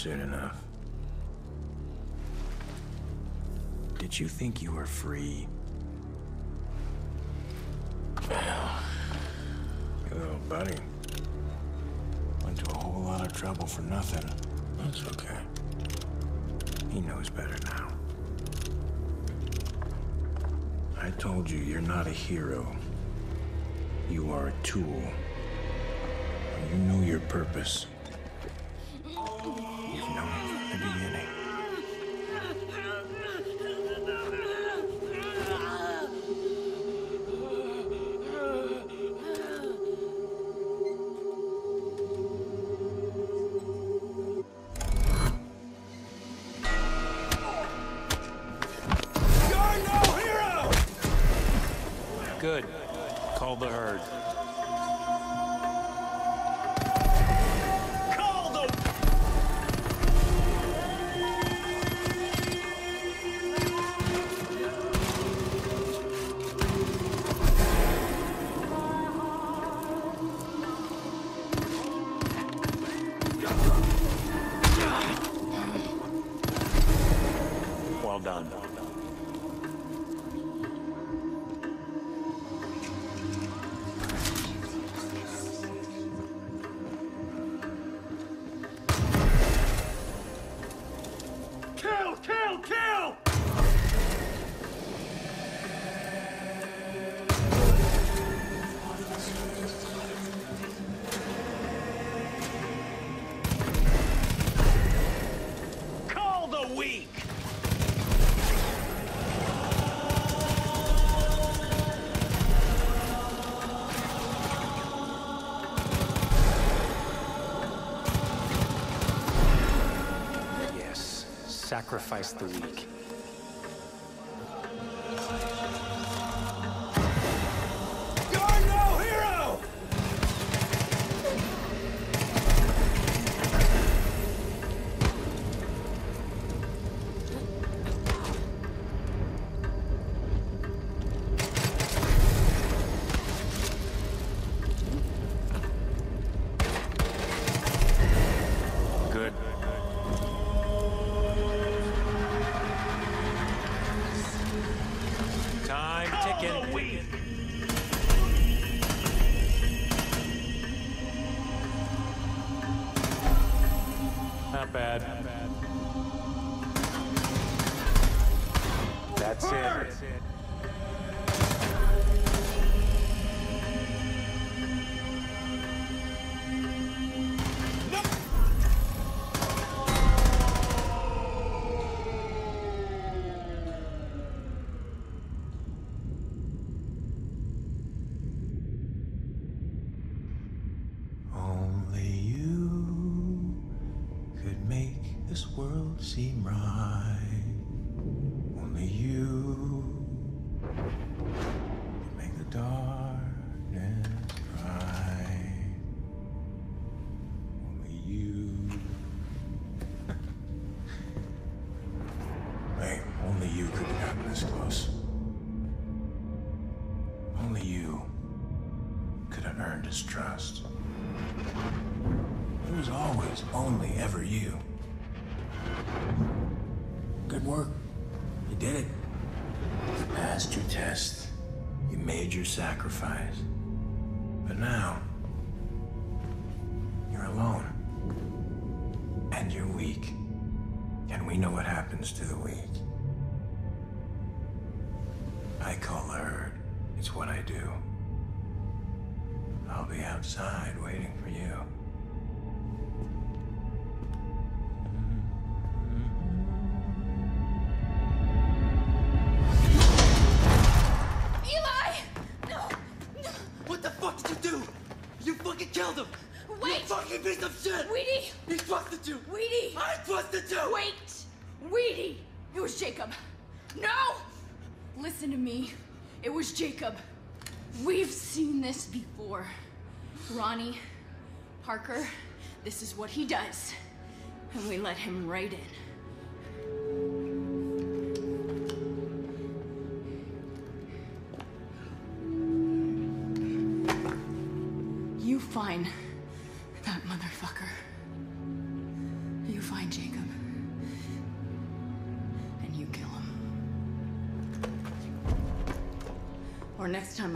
soon enough. Did you think you were free? Well, your little buddy went to a whole lot of trouble for nothing. That's okay. He knows better now. I told you you're not a hero. You are a tool. You know your purpose. The beginning. Good. Call the herd. Well Sacrifice the weak. Could have earned his trust. It was always only ever you. Good work. You did it. You passed your test. You made your sacrifice. But now, you're alone. And you're weak. And we know what happens to the weak. I call the herd. It's what I do. I'll be outside waiting for you. Eli! No! No! What the fuck did you do? You fucking killed him! Wait! You fucking piece of shit! Wheaty! He trusted you! Wheaty! I trusted you! Wait! Wheaty! It was Jacob. No! Listen to me. It was Jacob. We've seen this before. Ronnie, Parker, this is what he does. And we let him right in.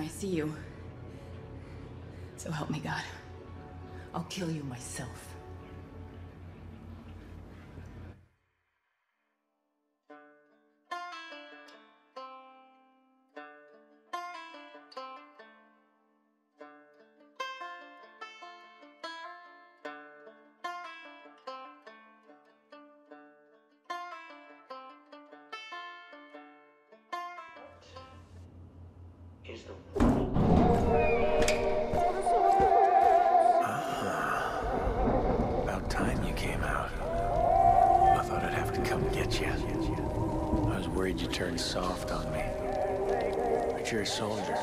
I see you. So help me God. I'll kill you myself. Time you came out. I thought I'd have to come get you. I was worried you turned soft on me. But you're a soldier.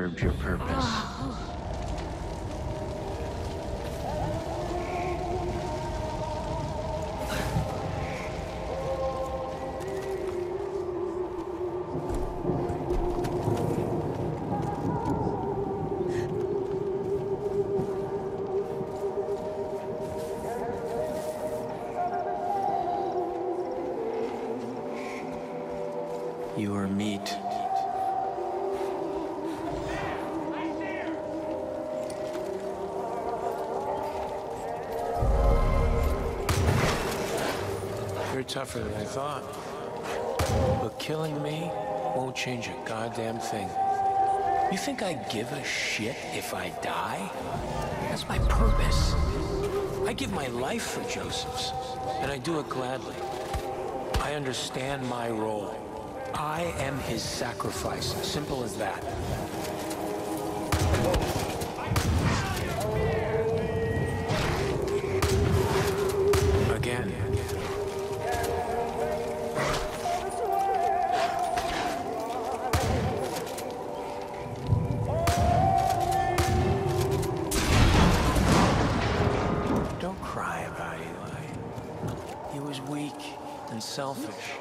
Served your purpose. You are meat. Tougher than I thought. But killing me won't change a goddamn thing. You think I give a shit if I die? That's my purpose. I give my life for Joseph's, and I do it gladly. I understand my role. I am his sacrifice. Simple as that. Again. Selfish.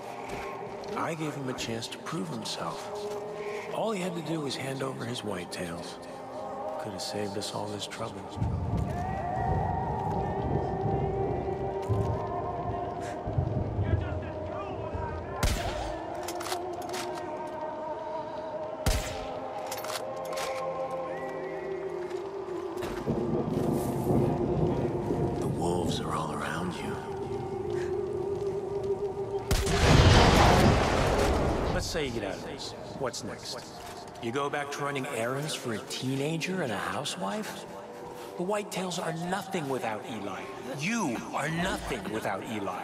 I gave him a chance to prove himself. All he had to do was hand over his whitetails. Could have saved us all this trouble. You go back to running errands for a teenager and a housewife? The Whitetails are nothing without Eli. You are nothing without Eli.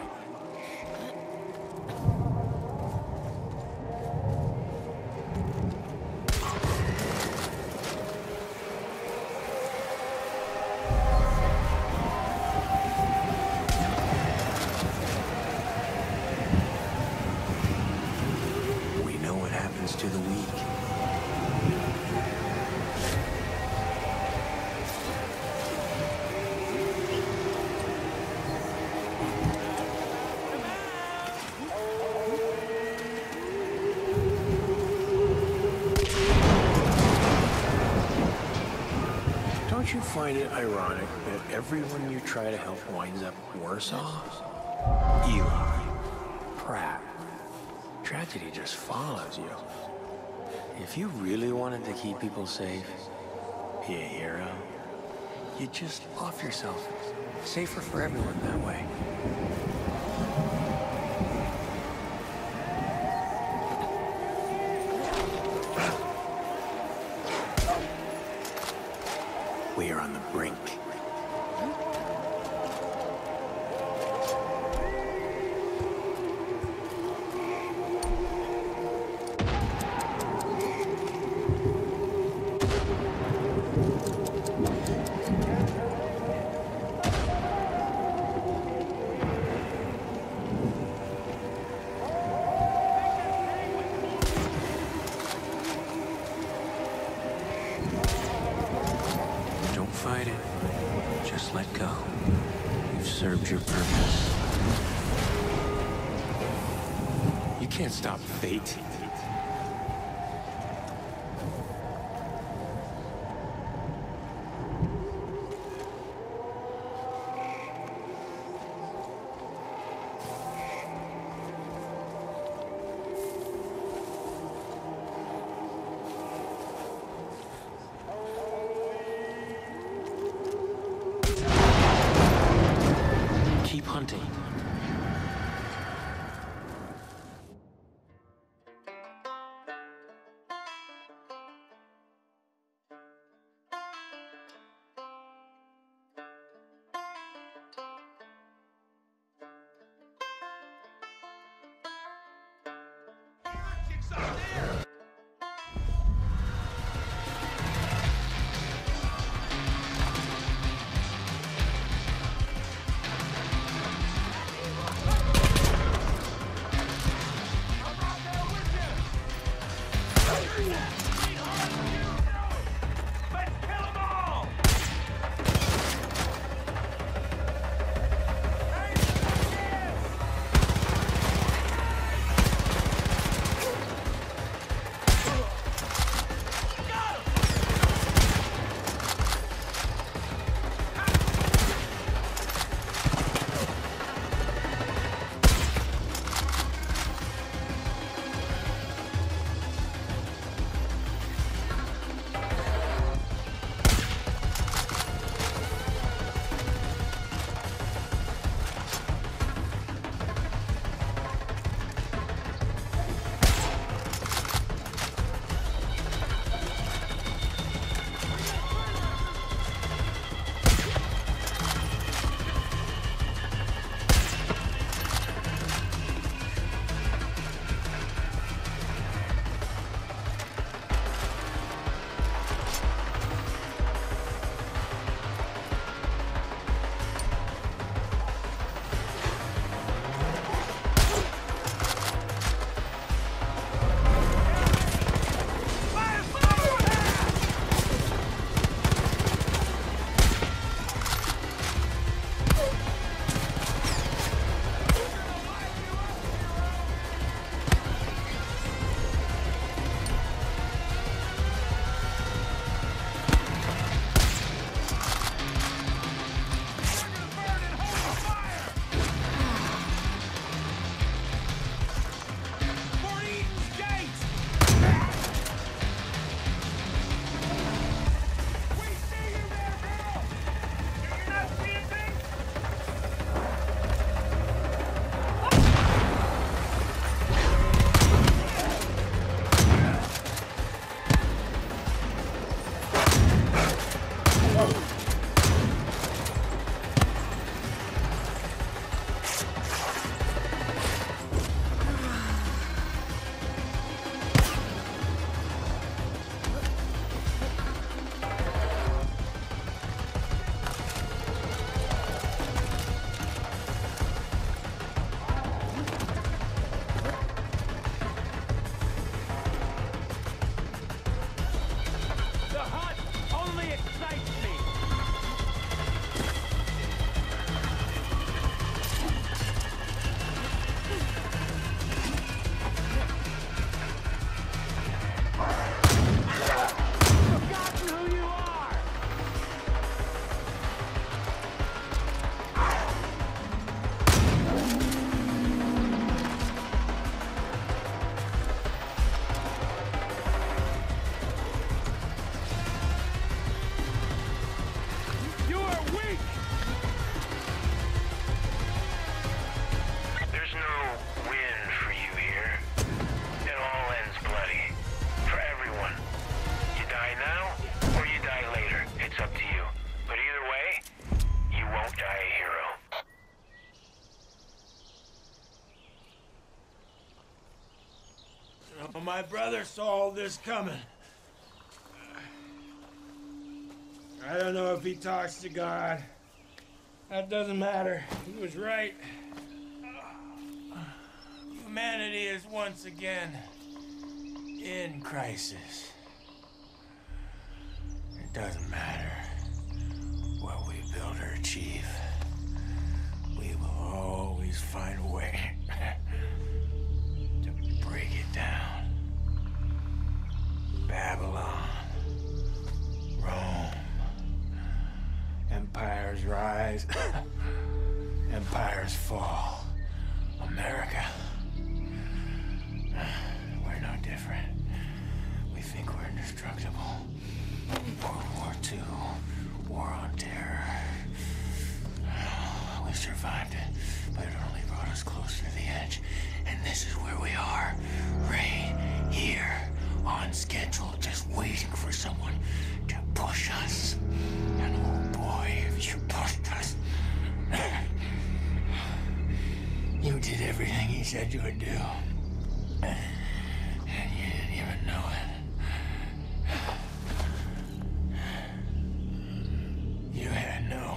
Find it ironic that everyone you try to help winds up worse off? Eli, Pratt, tragedy just follows you. If you really wanted to keep people safe, be a hero, you'd just off yourself. Safer for everyone that way. Just let go. You've served your purpose. You can't stop fate. The my brother saw all this coming. I don't know if he talks to God. That doesn't matter. He was right. Humanity is once again in crisis. It doesn't matter what we build or achieve. We will always find a way to break it down. Babylon, Rome, empires rise, empires fall. America, we're no different. We think we're indestructible. World War II, war on terror. We survived it, but it only brought us closer to the edge. And this is where we are, right here, on schedule, just waiting for someone to push us. And oh boy, if you pushed us. You did everything he said you would do. And you didn't even know it. You had no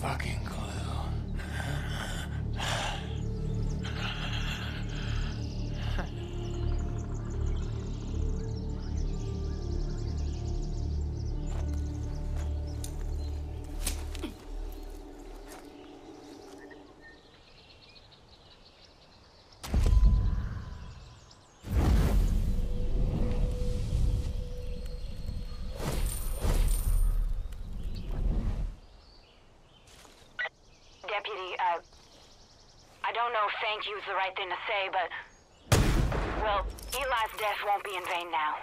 fucking clue. Know thank you is the right thing to say, but, well, Eli's death won't be in vain now.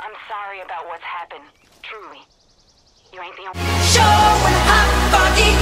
I'm sorry about what's happened, truly. You ain't the only Show when hot body